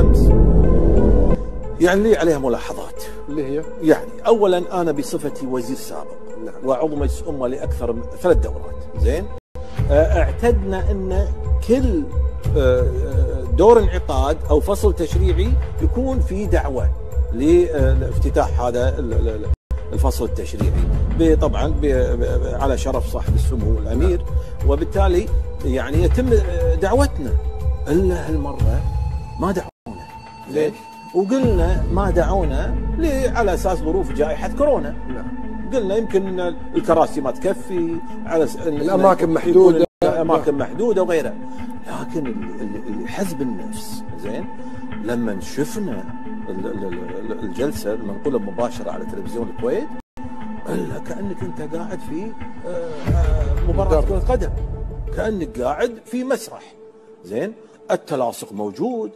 أمس. يعني لي عليها ملاحظات. اللي هي؟ يعني اولا أنا بصفتي وزير سابق نعم. وعضو مجلس أمة لأكثر من ثلاث دورات. زين؟ آه، اعتدنا أن كل آه، آه، دور انعقاد أو فصل تشريعي يكون في دعوة لافتتاح هذا ال- ال- ال- الفصل التشريعي. طبعا على شرف صاحب السمو الأمير. وبالتالي يعني يتم دعوتنا. إلا هالمرة ما دعونا زين وقلنا ما دعونا؟ على أساس ظروف جائحة كورونا نعم قلنا يمكن الكراسي ما تكفي على س... الأماكن يكون محدودة. الأماكن محدودة وغيرها لكن حزب النفس زين لما شفنا ال- ال- ال- الجلسة المنقولة مباشرة على تلفزيون الكويت إلا كأنك أنت قاعد في آه، آه، مباراة. كرة قدم كأنك قاعد في مسرح زين التلاصق موجود